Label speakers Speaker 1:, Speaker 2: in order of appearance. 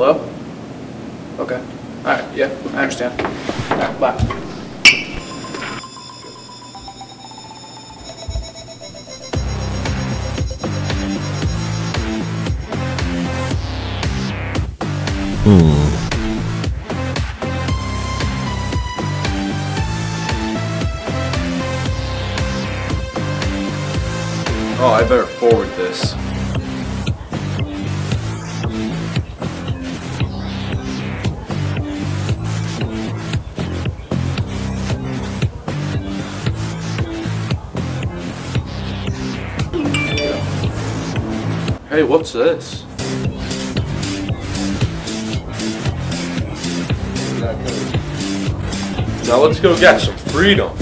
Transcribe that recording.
Speaker 1: Hello? Okay. All right, yeah, I understand. All right, bye. Hmm.
Speaker 2: Oh, I better forward this. Hey, what's this? Now let's go get some freedom.